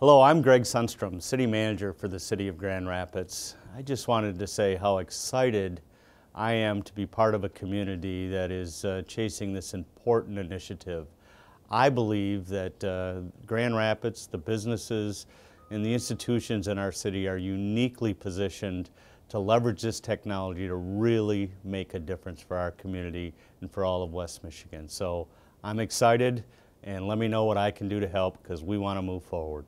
Hello, I'm Greg Sundstrom, City Manager for the City of Grand Rapids. I just wanted to say how excited I am to be part of a community that is uh, chasing this important initiative. I believe that uh, Grand Rapids, the businesses, and the institutions in our city are uniquely positioned to leverage this technology to really make a difference for our community and for all of West Michigan. So I'm excited and let me know what I can do to help because we want to move forward.